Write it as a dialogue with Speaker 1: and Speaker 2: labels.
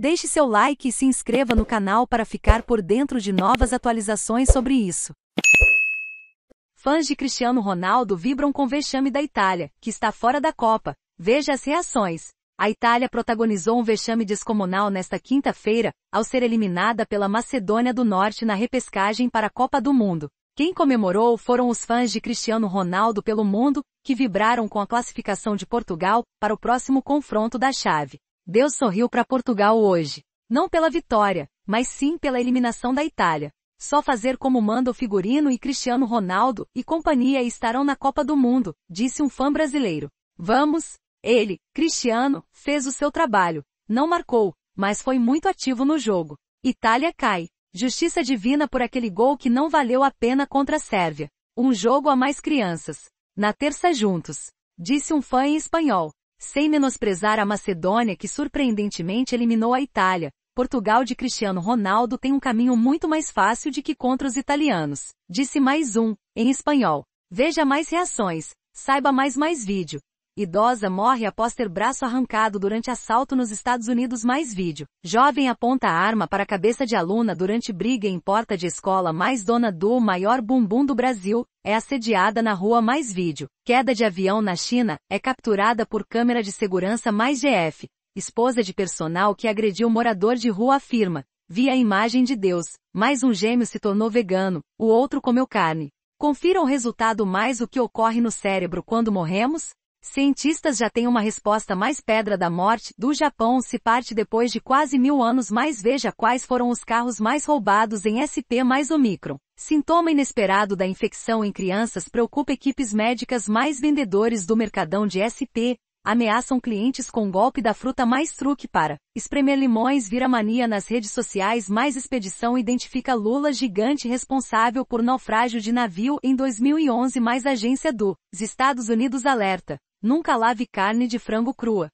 Speaker 1: Deixe seu like e se inscreva no canal para ficar por dentro de novas atualizações sobre isso. Fãs de Cristiano Ronaldo vibram com vexame da Itália, que está fora da Copa. Veja as reações. A Itália protagonizou um vexame descomunal nesta quinta-feira, ao ser eliminada pela Macedônia do Norte na repescagem para a Copa do Mundo. Quem comemorou foram os fãs de Cristiano Ronaldo pelo mundo, que vibraram com a classificação de Portugal para o próximo confronto da chave. Deus sorriu para Portugal hoje. Não pela vitória, mas sim pela eliminação da Itália. Só fazer como manda o figurino e Cristiano Ronaldo e companhia estarão na Copa do Mundo, disse um fã brasileiro. Vamos! Ele, Cristiano, fez o seu trabalho. Não marcou, mas foi muito ativo no jogo. Itália cai. Justiça divina por aquele gol que não valeu a pena contra a Sérvia. Um jogo a mais crianças. Na terça juntos. Disse um fã em espanhol. Sem menosprezar a Macedônia que surpreendentemente eliminou a Itália, Portugal de Cristiano Ronaldo tem um caminho muito mais fácil de que contra os italianos. Disse mais um, em espanhol. Veja mais reações. Saiba mais mais vídeo. Idosa morre após ter braço arrancado durante assalto nos Estados Unidos mais vídeo. Jovem aponta arma para cabeça de aluna durante briga em porta de escola mais dona do maior bumbum do Brasil, é assediada na rua mais vídeo. Queda de avião na China, é capturada por câmera de segurança mais GF. Esposa de personal que agrediu morador de rua afirma. Vi a imagem de Deus. Mais um gêmeo se tornou vegano, o outro comeu carne. Confira o resultado mais o que ocorre no cérebro quando morremos? Cientistas já têm uma resposta mais pedra da morte do Japão se parte depois de quase mil anos mais veja quais foram os carros mais roubados em SP mais Omicron. Sintoma inesperado da infecção em crianças preocupa equipes médicas mais vendedores do mercadão de SP, ameaçam clientes com golpe da fruta mais truque para espremer limões vira mania nas redes sociais mais expedição identifica Lula gigante responsável por naufrágio de navio em 2011 mais agência do Estados Unidos alerta. Nunca lave carne de frango crua.